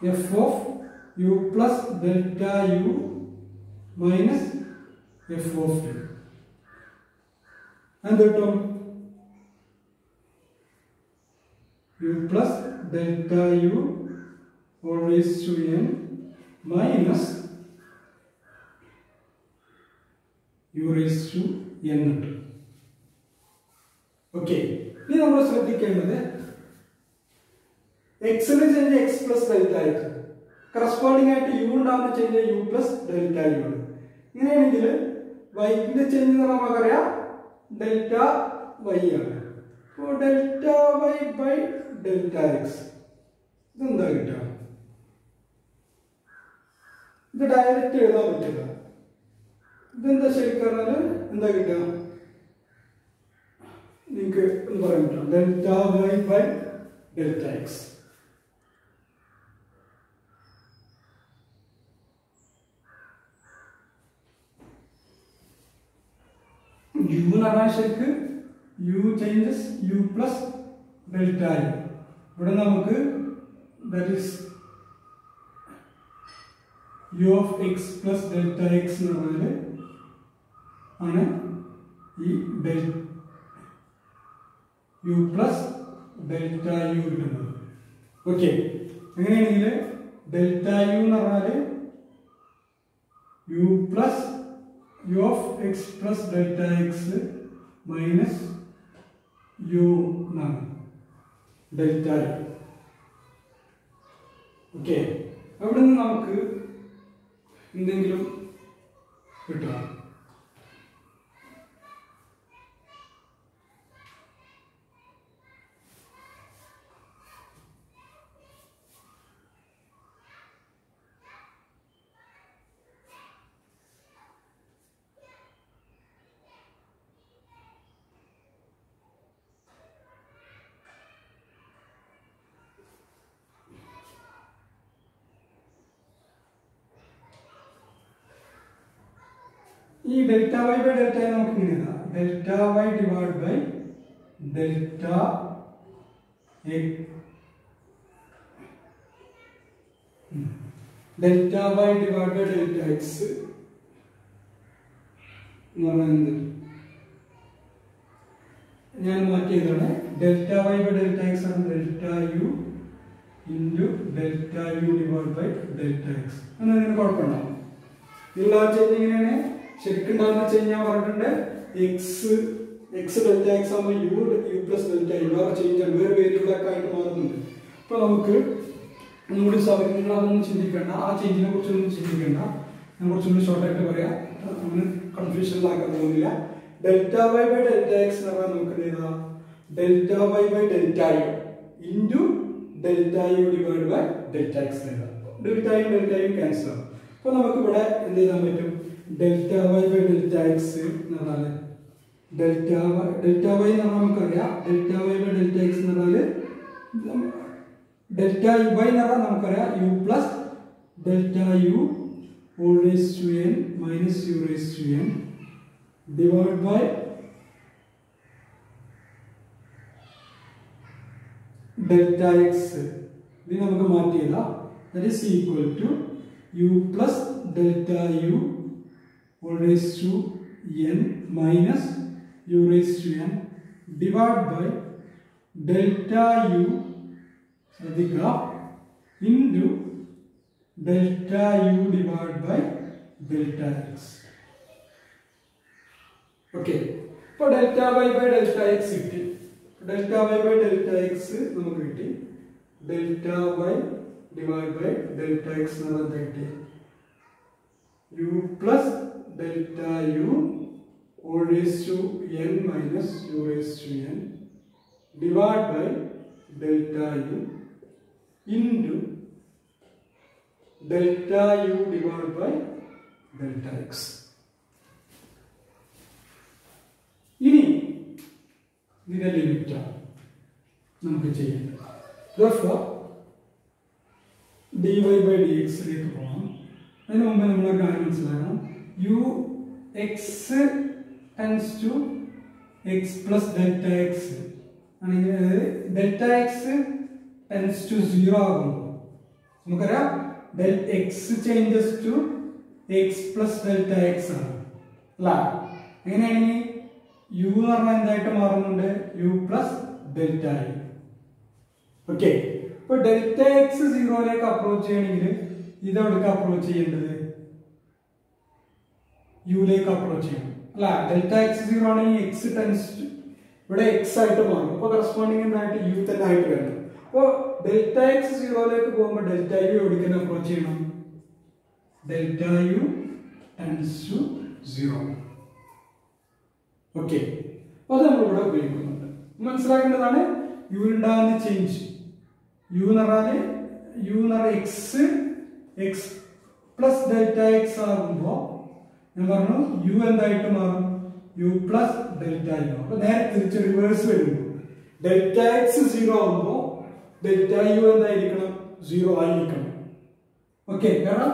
F of U plus delta U minus F of U എന്ത് കിട്ടും U plus delta U always to N minus U raise to N ഉണ്ട് okay ഇനി നമ്മൾ ശ്രദ്ധിക്കേണ്ടത് എക്സിന് change x plus delta x corresponding ആയിട്ട് u ഉണ്ടാകുന്ന change u plus delta u ആണ്. ഇങ്ങനെയാണെങ്കിൽ വൈക്കിന്റെ ചേഞ്ച് എന്ന് പറഞ്ഞാൽ നമുക്കറിയാം ഡെൽറ്റ വൈ ആണ്. അപ്പോൾ delta y by delta x ഇതെന്താ കിട്ടുക? ഇത് ഡയറക്റ്റ് എഴുതാൻ പറ്റില്ല. ഇതെന്താ ശരിക്കും എന്താ കിട്ടുക? നിങ്ങൾക്ക് എന്ന് പറയാൻ പറ്റും. Delta y by delta x u എന്ന് പറഞ്ഞാൽ ശരിക്ക് u changes u plus delta u ഇവിടെ നമുക്ക് that is u of x plus delta x എന്ന് പറഞ്ഞാൽ ആണ് ഈ del u plus delta u കിട്ടുന്നത്. ഓക്കെ അങ്ങനെയാണെങ്കിൽ ഡെൽറ്റ യു എന്ന് പറഞ്ഞാൽ u plus u of x plus delta x minus u എന്നാണ്. ഡെൽറ്റ ഓക്കെ അവിടെ നിന്ന് നമുക്ക് എന്തെങ്കിലും കിട്ടണം ഈ ഡെൽറ്റ വൈ ബൈ ഡെൽറ്റ നമുക്ക് ഇങ്ങനെ എഴുതാം. Delta y divide by delta delta y divide by delta x എന്ന് പറയുന്നത് ഞാൻ മാറ്റിയതാണ് delta y by delta x ആണ് delta u into delta u divide by delta x എന്നതിന് കുഴപ്പമുണ്ടാവും ഇതിലുള്ള ചേഞ്ച് എങ്ങനെയാണ്? ശരിക്കും ഉണ്ടാകുന്ന വെച്ച് കഴിഞ്ഞാൽ പറഞ്ഞിട്ടുണ്ട് എക്സ് എക്സ് ഡെൽറ്റ എക്സ് ആകുമ്പോൾ u u plus delta u are change വേറെ വേരിയബിൾ ഒക്കെ ആയിട്ട് മാറുന്നുണ്ട്. അപ്പോൾ നമുക്ക് ഒന്നുകൂടി സൗകര്യങ്ങൾ അതൊന്നും ചിന്തിക്കേണ്ട. ആ ചേഞ്ചിനെ കുറിച്ചൊന്നും ചിന്തിക്കേണ്ട. ഞാൻ കുറച്ചുകൂടി ഷോർട്ടായിട്ട് പറയാം. അങ്ങനെ കൺഫ്യൂഷനിലാക്കാൻ പോകുന്നില്ല. Delta y by delta x എന്ന് പറഞ്ഞാൽ നമുക്ക് ഏതാ delta y by delta u into delta u divide by delta x എഴുതാം. ഡെൽറ്റ യു ക്യാൻസൽ ആവും. അപ്പോൾ നമുക്ക് ഇവിടെ എന്ത് ചെയ്യാൻ പറ്റും? Delta y by delta x എന്ന് പറഞ്ഞാൽ ഡെൽറ്റ വൈ ഡെൽറ്റ വൈ എന്ന് പറഞ്ഞാൽ നമുക്കറിയാം. Delta y by delta x എന്ന് പറഞ്ഞാൽ ഡെൽറ്റ വൈ എന്ന് പറഞ്ഞാൽ നമുക്കറിയാം. U plus delta u whole raise to n minus u raise to n divide by delta x ഇത് നമുക്ക് മാറ്റി എഴുതാം. That is equal to u plus delta u whole raise to n minus u raise to n divide by delta u ശ്രദ്ധിക്കുക into delta u divide by delta x okay ഇപ്പോൾ delta y by delta x കിട്ടി. Delta y by delta x നമുക്ക് കിട്ടി. Delta y divide by delta x എന്ന് പറഞ്ഞാൽ കിട്ടി? U plus delta u whole raise to n minus u raise to n divide by delta u into delta u divide by delta x ഇനി ഇതിന്റെ ലിമിറ്റാണ് നമുക്ക് ചെയ്യേണ്ടത്. ഡി വൈ ബൈ ഡി എക്സിലേക്ക് പോകണം അതിന് മുമ്പ് നമ്മൾ കാര്യം മനസ്സിലാക്കണം. U x tends to x plus delta x ആണെങ്കിൽ delta x tends to zero ആകുമ്പോൾ നമുക്കറിയാം x changes to x plus delta x ആണ്. അല്ല എങ്ങനെയാണെങ്കിൽ യു എന്ന് പറഞ്ഞാൽ എന്തായിട്ട് മാറുന്നുണ്ട്? U plus delta I okay ഇപ്പൊ ഡെൽറ്റ എക്സ് സീറോയിലേക്ക് അപ്രോച്ച് ചെയ്യണമെങ്കിൽ ഇത് എവിടേക്ക് അപ്രോച്ച് ചെയ്യേണ്ടത്? യുയിലേക്ക് അപ്രോച്ച് ചെയ്യണം അല്ല? ഡെൽറ്റ എക്സ് സീറോ ആണെങ്കിൽ എക്സ് ടെൻസ് ഇവിടെ എക്സ് ആയിട്ട് മാറും. അപ്പൊ കറസ്പോണ്ടിങ് ആയിട്ട് യു തന്നെ ആയിട്ട് വരണം. അപ്പൊ ഡെൽറ്റ എക്സ് സീറോയിലേക്ക് പോകുമ്പോൾ ഡെൽറ്റ യു എവിടേക്ക് അപ്രോച്ച് ചെയ്യണം? Delta u tends to zero okay അത് നമ്മളിവിടെ ഉപയോഗിക്കുന്നുണ്ട്. മനസ്സിലാക്കേണ്ടതാണ് യു ഉണ്ടാകുന്ന ചേഞ്ച് യു എന്ന് പറഞ്ഞാൽ യു എന്ന് പറഞ്ഞാൽ x x plus delta x ആകുമ്പോൾ ഞാൻ പറഞ്ഞു യു എന്തായിട്ട് മാറും? യു പ്ലസ് ഡെൽറ്റ യു അപ്പൊ നേരെ തിരിച്ച് റിവേഴ്സ് വരുമ്പോൾ ഡെൽറ്റ എക്സ് സീറോ ആകുമ്പോൾ ഡെൽറ്റ യു എന്തായിരിക്കണം? സീറോ ആയിരിക്കണം. ഓക്കെ കാരണം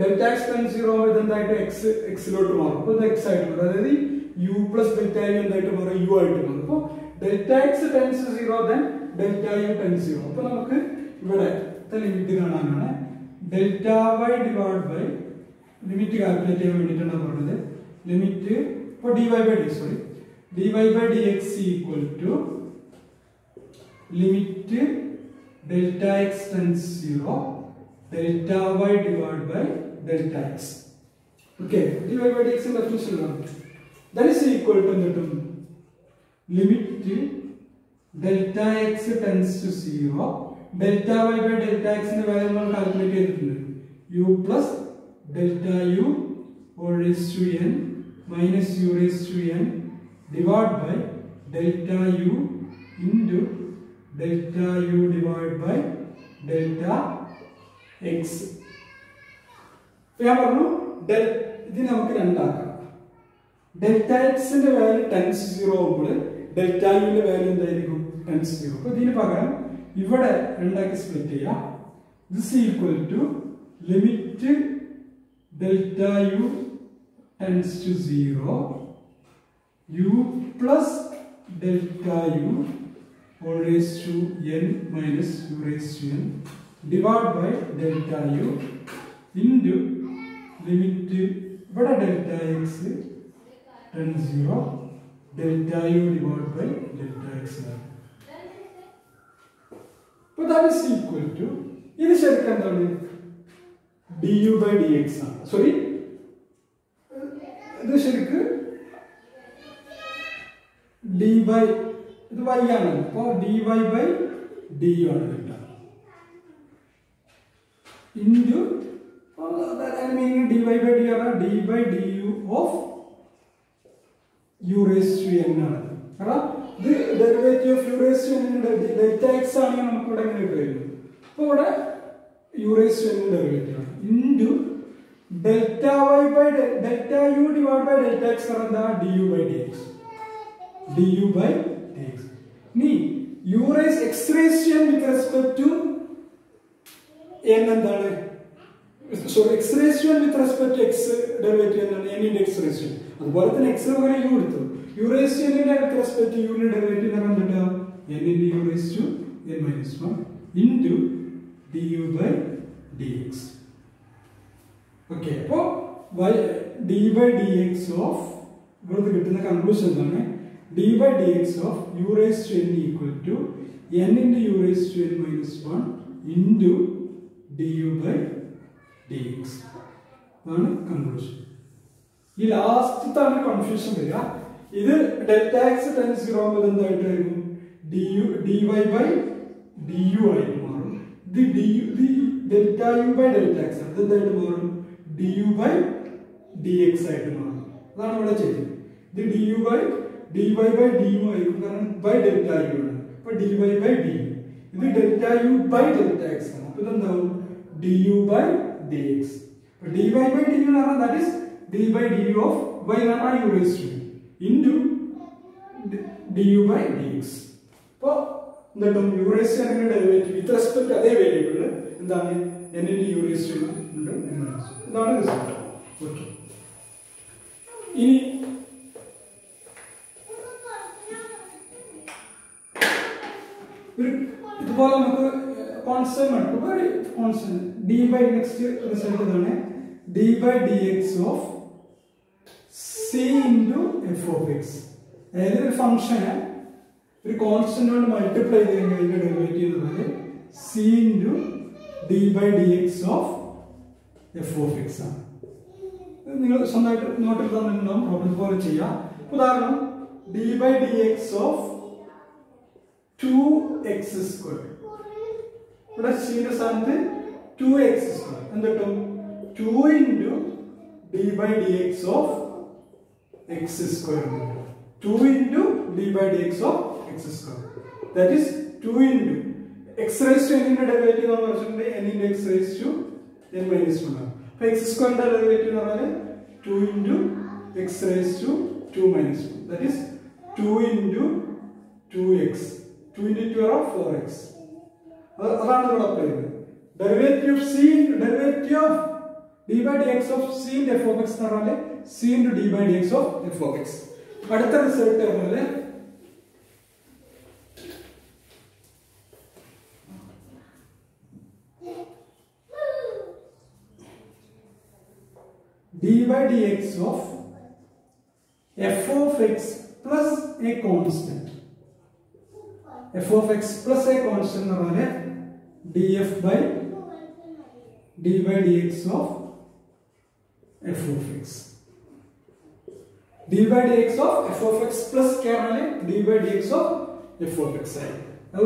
ഡെൽറ്റ എക്സ് ടെൻ സീറോ ആകുമ്പോൾ ഇതെന്തായിട്ട്? എക്സ് എക്സിലോട്ട് മാറും. അപ്പൊ ഇത് എക്സ് ആയിട്ട് മാറും അതായത് യു പ്ലസ് ഡെൽറ്റ യു എന്തായിട്ട് മാറും? യു ആയിട്ട് മാറും. അപ്പോൾ delta x tends zero then delta u ten zero അപ്പൊ നമുക്ക് ഇവിടെ ലിമിറ്റ് കാണാനാണ്. Delta y divide by limit calculate ചെയ്യാൻ വേണ്ടിയിട്ടാണ് പറഞ്ഞത്. ലിമിറ്റ് ഇപ്പോൾ d y by d sorry d y by d x equal to limit delta x tends zero delta y divide by delta x okay d y by d എക്സിന്റെ definition ആണ് that is equal to എന്തിട്ടും? Limit delta x tends to zero delta y by delta എക്സിന്റെ value നമ്മൾ calculate ചെയ്തിട്ടുണ്ട്. U plus delta u all raised to n minus u raised to n divided by delta u into delta u divided by delta x. ഞാൻ പറഞ്ഞു ഇത് നമുക്ക് രണ്ടാക്കാം. Delta എക്സിന്റെ value tends zero ആകുമ്പോൾ ഡെൽറ്റ യുവിന്റെ വാല്യൂ എന്തായിരിക്കും? ടെൻസ് സീറോ അപ്പൊ ഇതിന് പകരം ഇവിടെ രണ്ടാക്കി സ്പ്ലിറ്റ് ചെയ്യാം. This equal to limit delta u tends to zero u plus delta u all raised to n minus u raised to n divided by delta u into limit ഇവിടെ delta x ten zero delta u divide by delta x അപ്പോൾ that is equal to ഇത് ശരിക്കും d u by d x ആണ്. Sorry ഇത് ശരിക്ക് d by ഇത് y ആണ്. അപ്പോൾ d y by d u ആണ് കിട്ടുക into meaning d y by d ആണ്. D by d u of u raise to n ആണ്. കാരണം ഇത് derivative of u raise to n delta x ആണെങ്കിൽ നമുക്ക് ഇവിടെ എങ്ങനെ കിട്ടുമായിരുന്നു അപ്പോൾ ഇവിടെ u raise to n derivative ആണ് into delta y by delta u divide by delta x എന്താ d u by d x d u by d x ഇനി u raise x n with respect to n എന്താണ് sorry x n with respect x derivative എന്താണ് എന്നിന്റെ X to അതുപോലെ തന്നെ X പകരം U എടുത്തു U raise to എന്നിന്റെ with respect യുവിന്റെ derivative എന്ന് എന്നിന്റെ n into u raise to n minus one into d u by d x okay അപ്പോ d by d x of ഇവിടുന്ന് കിട്ടുന്ന കൺക്ലൂഷൻ എന്താണ്? D by d x of u raise to n equal to n into u raise to n minus one into d u by d x അതാണ് conclusion ഈ ലാസ്റ്റത്താണ് confusion വരിക. ഇത് delta x ten zero ആകുമ്പോൾ എന്തായിട്ട് വരും? D u d y by d u മാറും ഇത് ഡി യു ഇത് delta u by delta x അത് എന്തായിട്ട് മാറും? D u by d x ആയിട്ട് മാറും. അതാണ് ഇവിടെ ചെയ്യുന്നത് ഇത് d u by d y by d u ആയിരിക്കും. കാരണം ബൈ ഡെൽറ്റ യു ആണ്. അപ്പൊ d y by d u ഇത് delta u by delta x ആണ്. അപ്പൊ ഇതെന്താവും? D u by d x d y by d u എന്ന് പറഞ്ഞാൽ that is d by d u of y ആണ് u raise to d u by d എന്നിട്ടും u raise derivative with respect അതേ variable എന്താണ്? N into ഉണ്ട് ഉണ്ട് ഇതാണ് result okay ഇനി ഇതുപോലെ നമുക്ക് very constant d by next result ഇതാണ്. D by d x of c into f of x അതായത് ഒരു ഫംഗ്ഷന് ഒരു കോൺസ്റ്റന്റ് കൊണ്ട് മൾട്ടിപ്ലൈ ചെയ്ത് കഴിഞ്ഞാൽ ഡെറിവേറ്റീവ് എന്ന് പറഞ്ഞാൽ c into d by d x of f of x ആണ് നിങ്ങൾ സ്വന്തമായിട്ട് നോട്ടിൽ തന്നിട്ടുണ്ടാവും. പ്രോബ്ലം പോലെ ചെയ്യാം. ഉദാഹരണം d by d x of two x square ഇവിടെ സിയുടെ സ്ഥാനത്ത് ടു എക്സ് സ്ക്വയർ എന്ത് കിട്ടും? Two into d by d x of x square two into d by d x of x square that is two into x raise to എന്നിന്റെ derivative എന്ന് പറഞ്ഞിട്ടുണ്ട്. N into x raise to n minus one ആണ്. അപ്പൊ x സ്ക്വയറിന്റെ derivative എന്ന് പറഞ്ഞാൽ two into x raise to two minus one that is two into two x two into two are four x അതാണ് ഇവിടെ apply ചെയ്യുന്നത് derivative of c derivative of d by d x of c into f of x എന്ന് പറഞ്ഞാൽ c into d by d x of f of x അടുത്ത result പറഞ്ഞാൽ d by dx of f of x plus a constant f of x plus a constant എന്ന് പറഞ്ഞാൽ df by d by dx of f of x d by dx of f of x plus k പറഞ്ഞാൽ d by dx of f of x ആയി അത്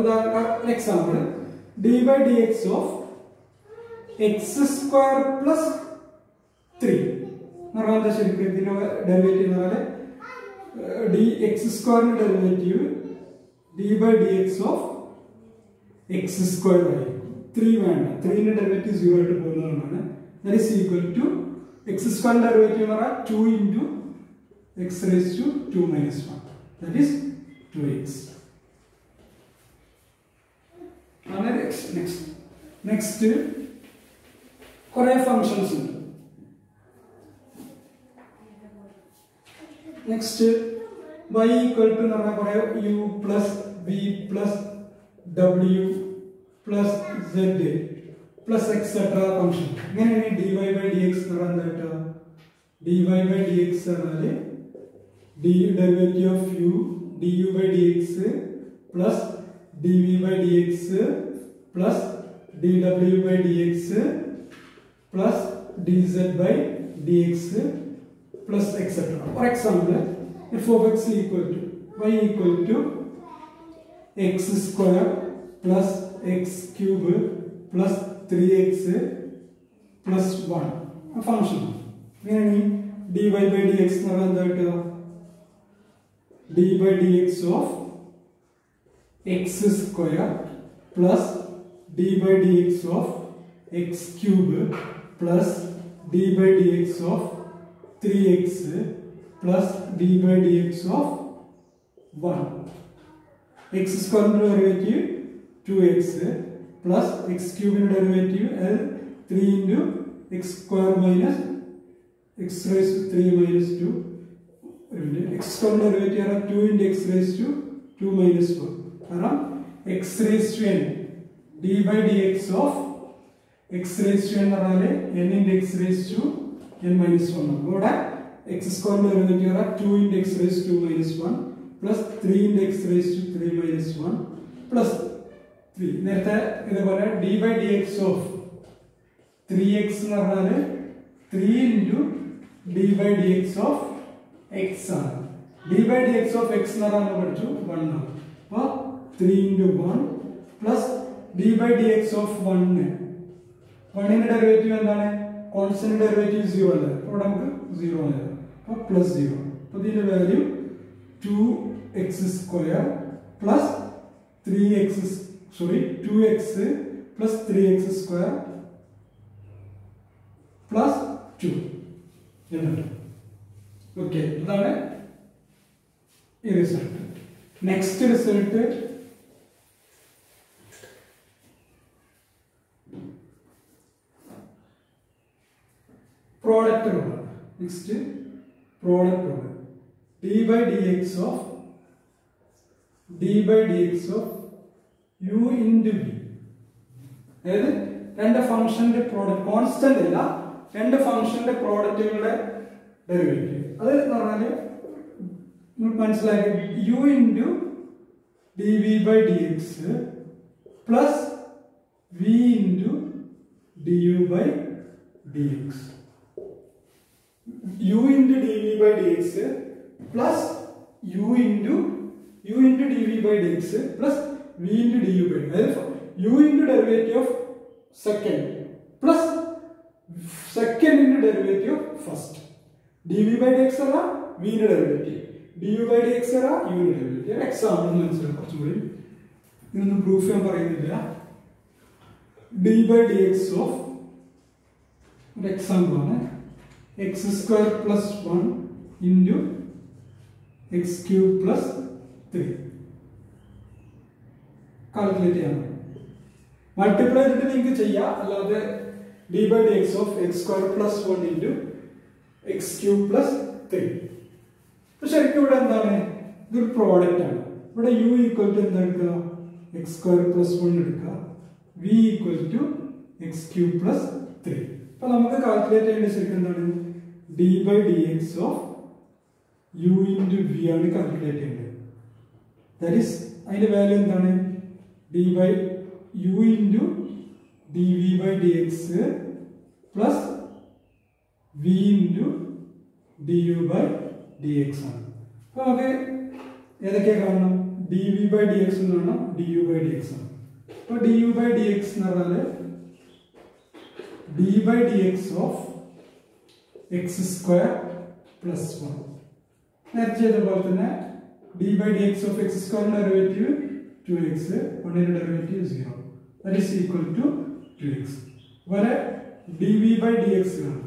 example d by dx of x square plus 3 എന്ന് പറഞ്ഞാൽ എന്താ ശരിക്കും ഇതിന്റെ derivative എന്ന് പറഞ്ഞാൽ ഡി എക്സ് സ്ക്വയറിന്റെ derivative d by d x of x square ആയിരിക്കും. ത്രീ വേണ്ട. ത്രീന്റെ ഡെറിവേറ്റീവ് സീറോ ആയിട്ട് പോകുന്നതുകൊണ്ടാണ്. That is equal to x സ്ക്വയറിന്റെ ഡെറിവേറ്റീവ് എന്ന് പറഞ്ഞാൽ two into x raise to two minus one that is two x ആണ് next next കുറെ functions ഉണ്ട് നെക്സ്റ്റ് y ഈക്വൽ ടു എന്ന് പറഞ്ഞാൽ കുറെ u plus v plus W plus z plus etcetera function ഇങ്ങനെയാണ് d y by d x എന്ന് പറഞ്ഞാൽ എന്താ കിട്ടുക d y by d x പറഞ്ഞാൽ d derivative of u d u by d x plus d v by d x plus d W by d x plus d z by d x plus etc. For example, f of x equal to y equal to x square plus x cube plus 3x plus 1 a function. ഇങ്ങനെയാണ് dy by dx എന്ന് പറഞ്ഞാൽ എന്താ കിട്ടുക d by dx of x square plus d by dx of x cube plus d by dx of 3x plus d by dx of 1 x square derivative 2x plus x cube derivative L 3 into x square minus x raised to 3 minus 2 x square derivative are 2 into x raised to 2 minus 4 around x raised to n d by dx of x raised to n പറഞ്ഞാൽ n into x raised to n minus 1 ആണ് ഇവിടെ square derivative ആണ് 2 into x raised to 2 minus 1 plus 3 into x raised to 3 minus 1 plus 3 നേരത്തെ ഇതുപോലെ d by dx of 3x എന്ന് പറഞ്ഞാൽ 3 into d by dx of x ആണ്. D by dx of x എന്ന് പറഞ്ഞാൽ പഠിച്ചു 1 ആണ്. അപ്പോൾ 3 into 1 plus d by dx of 1 വണ്ണിന്റെ ഡെറിവേറ്റീവ് എന്താണ്? കോൺസ്റ്റന്റ് ഡെറിവേറ്റീവ് സീറോ അല്ലേ? അപ്പോൾ നമുക്ക് സീറോ ആണ്. അപ്പോൾ പ്ലസ് സീറോ അപ്പോൾ ഇതിന്റെ value two x square plus three x sorry two x plus three x square plus two എന്നുണ്ട് ഓക്കെ ഇതാണ് ഈ result next result product rule next product rule d by d x of d by d x of u into b അതായത് രണ്ട് ഫംഗ്ഷന്റെ product constant അല്ല രണ്ട് ഫംഗ്ഷന്റെ പ്രോഡക്റ്റുകളുടെ ഡെറിവേറ്റീവ് അത് എന്ന് പറഞ്ഞാൽ നമുക്ക് മനസ്സിലാക്കി. U into d v by d x plus v into d u by d x u into d v by d x plus u into u into d v by d x plus v into d u by അതായത് u into derivative of second plus second into derivative of first d v by d x അല്ല വിന്റെ derivative d u by d x അല്ല യുവിന്റെ derivative example മനസ്സിലാവും കുറച്ചും കൂടി ഇതൊന്നും proof ഞാൻ പറയുന്നില്ല. D by d x of ഒരു എക്സാമ്പിൾ ആണ്. X square plus one into x cube plus three calculate ചെയ്യാൻ മൾട്ടിപ്ലൈ ചെയ്തിട്ട് നിങ്ങൾക്ക് ചെയ്യാം. അല്ലാതെ d by d x of x square plus one into x cube plus three അപ്പൊ ശരിക്കും ഇവിടെ എന്താണ്? ഇതൊരു പ്രോഡക്റ്റ് ആണ്. ഇവിടെ യു ഈക്വൽ ടു എന്താ എടുക്കുക? എക്സ് സ്ക്വയർ പ്ലസ് വൺ എടുക്കുക. V equal to x cube plus three അപ്പൊ നമുക്ക് കാൽക്കുലേറ്റ് ചെയ്യേണ്ട ശരിക്കും എന്താണ്? D by d x of u into v ആണ് കാൽക്കുലേറ്റ് ചെയ്യേണ്ടത്. ദാറ്റ് ഈസ് അതിന്റെ വാല്യൂ എന്താണ്? D by u into d v by d x plus v into d u by d x ആണ്. അപ്പൊ നമുക്ക് ഏതൊക്കെയാ കാണണം d v by d x എന്ന് പറഞ്ഞാൽ d u by d x ആണ്. അപ്പൊ d u by d x എന്ന് പറഞ്ഞാൽ d by d x of x square plus one. നേരത്തെ ചെയ്ത പോലെ തന്നെ d by d x of x സ്ക്വയറിന്റെ ഡെറിവേറ്റീവ് ടു എക്സ് വണ്ണിന്റെ derivative zero. That is equal to two x. അതുപോലെ d v by d x കാണും.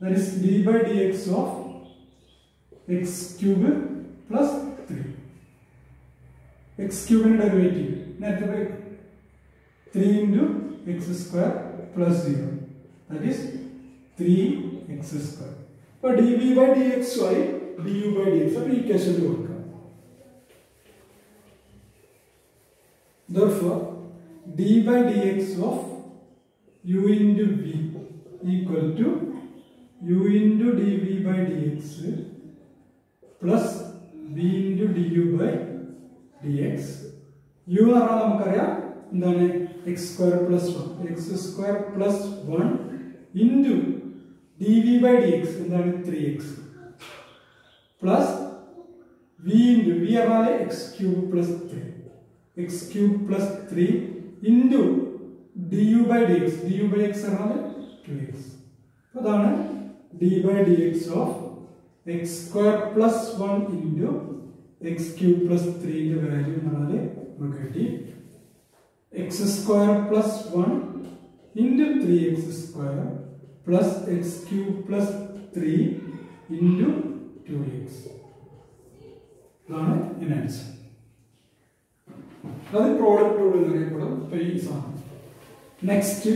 that is D by D X of X cube plus three X ക്യൂബിന്റെ derivative നേരത്തെ three into X square plus zero that is three X square അപ്പൊ D V by D X Y D U by D X അപ്പൊ ഈക്വേഷനിൽ കൊടുക്കാം Therefore, d by dx of u into v equal to u into dv by dx into v u du d dx. u എന്ന് പറഞ്ഞാൽ നമുക്കറിയാം എന്താണ്? X square plus one x square plus one into d v by d x എന്താണ് three x plus v into v പറഞ്ഞാൽ x cube plus three x cube plus three into d u by d x d u by x പറഞ്ഞാൽ two x അതാണ് d by d x of x square plus one into x cube plus ത്രീന്റെ value എന്ന് പറഞ്ഞാൽ നമുക്ക് കിട്ടി. X square plus one into three X square plus X cube plus three into two X ഇതാണ് answer അത് product rule അറിയപ്പെടുന്നത് phase ആണ് next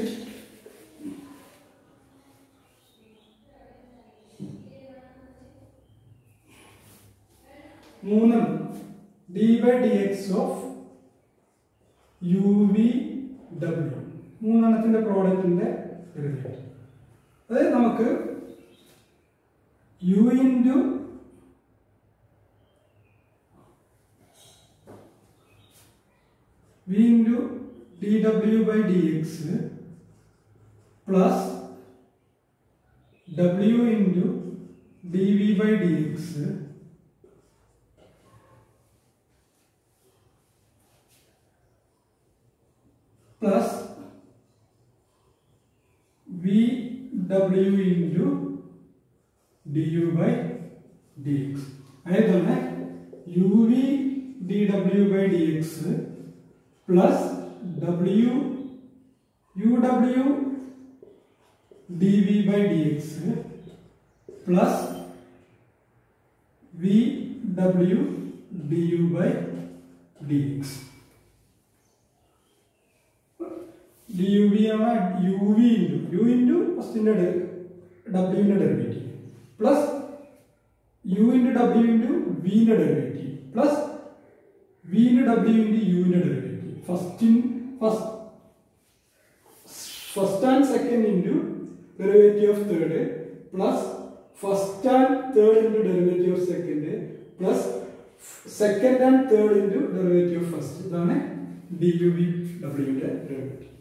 മൂന്നും D by D X of U V W മൂന്നെണ്ണത്തിന്റെ പ്രോഡക്റ്റിന്റെ ഡെറിവേറ്റീവ് അതായത് നമുക്ക് U into v into dw by dx plus w into dv by dx plus vw into du by dx അതായത് തന്നെ U V D W by D X plus w uw dv by dx plus vw du by U duv ആണ് uv into U into ഫസ്റ്റിന്റെ ഡബ്ല്യുവിന്റെ derivative plus U into W into വിന്റെ derivative plus വിന്റെ W into യുവിന്റെ derivative first first first and second into derivative of third plus first and third into derivative of second plus second and third into derivative of first ഇതാണ് D U B ഡബ്ല്യുവിന്റെ derivative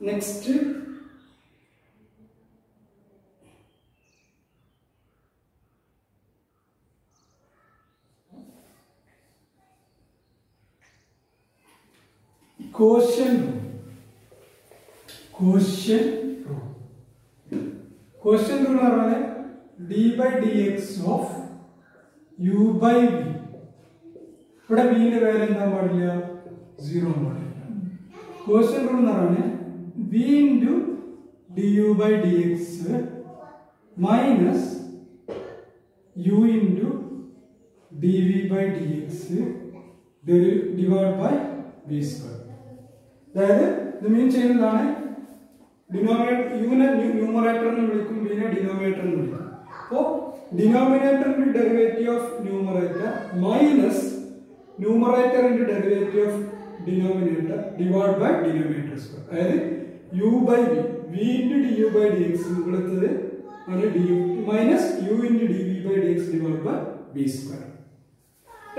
next quotient quotient rule quotient rule എന്ന് പറഞ്ഞാൽ D by D X of U by V ഇവിടെ വിന്റെ value എന്താ പാടില്ല? Zero പാടില്ല. Question rule എന്ന് പറയുന്നത് V into D U by D X minus U into D V by D X divide by V square അതായത് ഇത് മീൻ ചെയ്യുന്നതാണ് ഡിനോമിനേറ്റർ യുവിനെ ന്യൂമറേറ്റർ എന്ന് വിളിക്കും വിനെ ഡിനോമിനേറ്റർ എന്ന് വിളിക്കും. അപ്പോൾ ഡിനോമിനേറ്ററിന്റെ derivative of numerator minus ന്യൂമറേറ്ററിന്റെ derivative of denominator divide by denominator square അതായത് U by V V into D U by D X ഇവിടുത്തത് ആണ് D U minus U into D V by D X divide by B square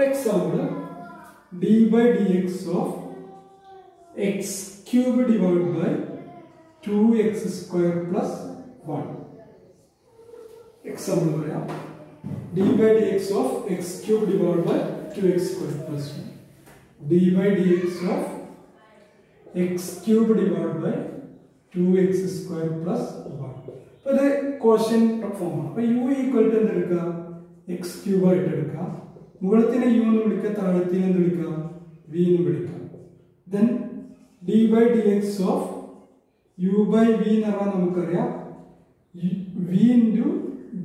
example D by D X of x divide by two 2x square plus 1. Example പറയാം d X dx X x divide by two 2x square plus 1. D by dx of x cube divided by 2x square plus 1. അപ്പോൾ ഇത് question ഫോമാണ് അപ്പോൾ U equal to എന്തെടുക്കുക X cube ആയിട്ട് എടുക്കുക. മുകളത്തിനെ U എന്ന് വിളിക്കുക താഴത്തിനെ എന്ത് വിളിക്കുക വി എന്ന് വിളിക്കാം then D by D X of U by V എന്ന് പറഞ്ഞാൽ നമുക്കറിയാം V into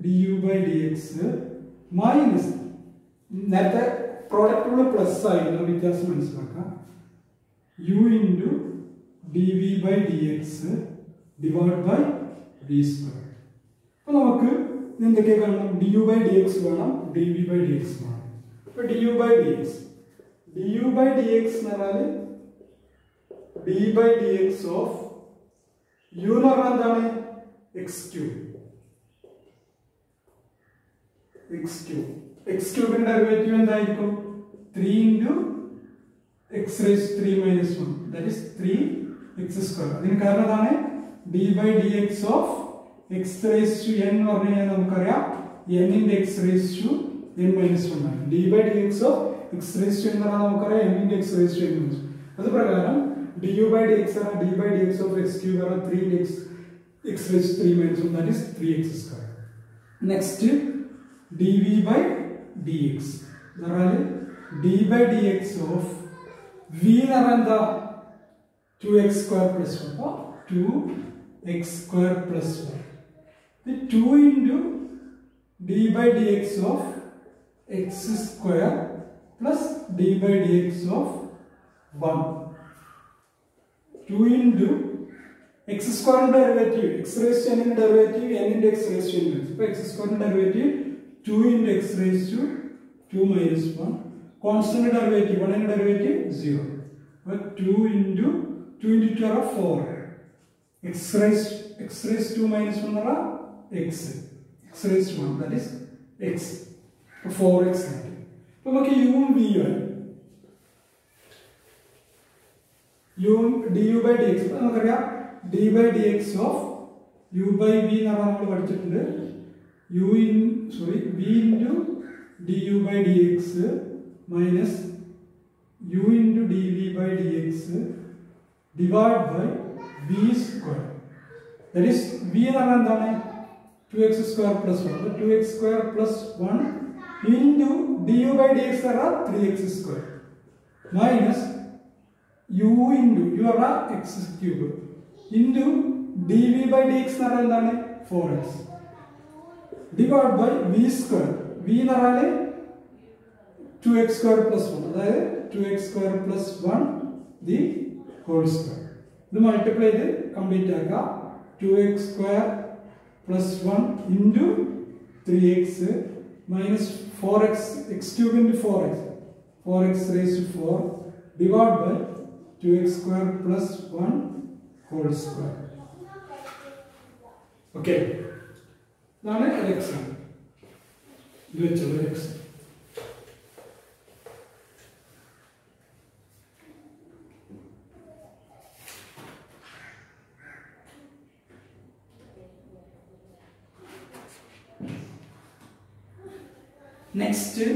D U by D X minus നേരത്തെ പ്രോഡക്റ്റുകൾ പ്ലസ് ആയിരുന്നു വ്യത്യാസം മനസ്സിലാക്കാം. U into D V by D X divide by D square അപ്പോൾ നമുക്ക് എന്തൊക്കെ കാണണം? D U by D X വേണം D V by D X വേണം. അപ്പോൾ D U by D X D U by D X എന്ന് പറഞ്ഞാൽ D by D X of U എന്ന് പറഞ്ഞാൽ എന്താണ്? X Q X cube X ക്യൂബിന്റെ derivative എന്തായിരിക്കും? Three into X raise three minus one that is three X square അതിന് കാരണം എന്താണ്? D by D X of X raise to N എന്ന് പറഞ്ഞു കഴിഞ്ഞാൽ നമുക്കറിയാം into X raise to N minus one ആണ്. D by D X of X raise to എന്ന് പറഞ്ഞാൽ നമുക്കറിയാം into X raise to N minus അത് പ്രകാരം D U by D X ആണ് D by D X of X cube ആണ് three X 3x x raised to 3 minus 1 that is 3x square. Next dv by dx പറഞ്ഞാൽ d by dx of v എന്ന് പറഞ്ഞാൽ എന്താ 2x square plus 1 അപ്പോൾ 2x square plus 1 ഇത് 2 into d by dx of x square plus d by dx of 1 2 into x square derivative x raised to n ന്റെ derivative n into x raised to n minus അപ്പോൾ x square derivative 2 into x raised to 2 minus 1 constant derivative 1 ന്റെ derivative 0 But 2 into 2 into 2 are 4 x raised x raised to 2 minus 1 are x x raised to 1 that is x 4x ആയിട്ട് അപ്പോൾ നമുക്ക് u ഉം v U, U D U by D X നമുക്കറിയാം D by D X of U by V എന്ന് പറഞ്ഞാൽ നമ്മൾ പഠിച്ചിട്ടുണ്ട് V into D U by D X minus U into D V by D X divide by V square that V എന്ന് പറഞ്ഞാൽ എന്താണ്? Two X square plus one two X square plus one into D U by D X പറഞ്ഞാൽ three X square minus U into U പറഞ്ഞ X cube into D V by D X എന്ന് പറഞ്ഞാൽ എന്താണ്? Four X divide by V square V എന്ന് പറഞ്ഞാൽ two X square plus one അതായത് two X square plus one the whole square ഇത് multiply ചെയ്ത് complete ആക്കുക. Two X square plus one into three X minus four X X cube into four X four X raise to four divide by two X square plus one whole square okay ഇതാണ് X ഇത് വെച്ചുള്ള X next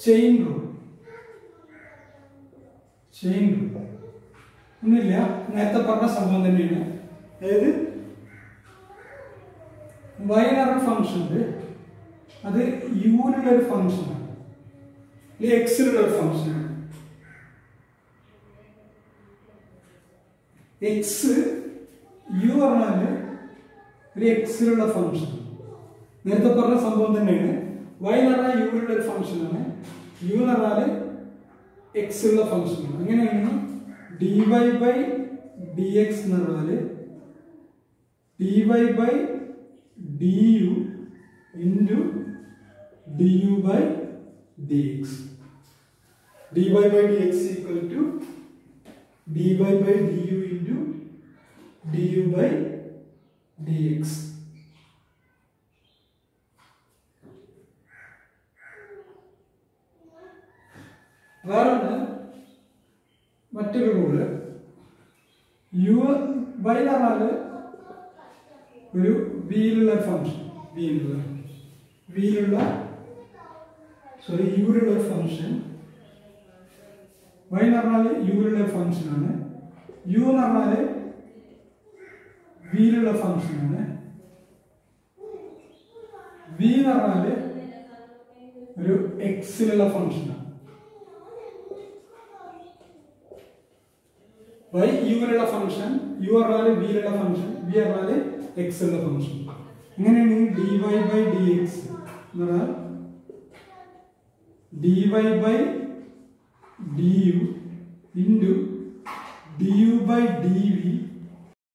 chain rule chain rule ഒന്നുമില്ല നേരത്തെ പറഞ്ഞ സംഭവം തന്നെയാണ് അതായത് വൈനർ function ഉണ്ട്. അത് യുവിലുള്ള ഒരു ഫംഗ്ഷനാണ് എക്സിലുള്ള ഒരു ഫംഗ്ഷനാണ് എക്സ് യു പറഞ്ഞാൽ ഒരു എക്സിലുള്ള ഫംഗ്ഷൻ നേരത്തെ പറഞ്ഞ സംഭവം തന്നെയാണ്. വൈ എന്ന് പറഞ്ഞാൽ യുവിലുള്ള ഒരു ഫംഗ്ഷനാണ് യു എന്ന് പറഞ്ഞാൽ എക്സിലുള്ള ഫംഗ്ഷനാണ് അങ്ങനെയാണ് D Y by D X എന്ന് പറഞ്ഞാൽ D Y by D U into D U by D X D Y by D X equal to D Y by D U into D U by D X വേറൊന്ന് മറ്റൊരു rule U by എന്ന് പറഞ്ഞാൽ ഒരു വിയിലുള്ള function വിയിലുള്ള വിയിലുള്ള sorry യുവിലുള്ള ഒരു function Y എന്ന് പറഞ്ഞാൽ യുവിലുള്ള ഫംഗ്ഷനാണ് U എന്ന് പറഞ്ഞാൽ വിയിലുള്ള ഫംഗ്ഷനാണ് വി എന്ന് പറഞ്ഞാൽ ഒരു എക്സിലുള്ള ഫംഗ്ഷനാണ് വൈ യുവിലുള്ള ഫംഗ്ഷൻ യു പറഞ്ഞാൽ വിയിലുള്ള ഫംഗ്ഷൻ വി പറഞ്ഞാൽ എക്സ് എന്ന ഫംഗ്ഷൻ ഇങ്ങനെയാണെങ്കിൽ D Y by D X എന്ന് പറഞ്ഞാൽ D Y by D U into D U by D V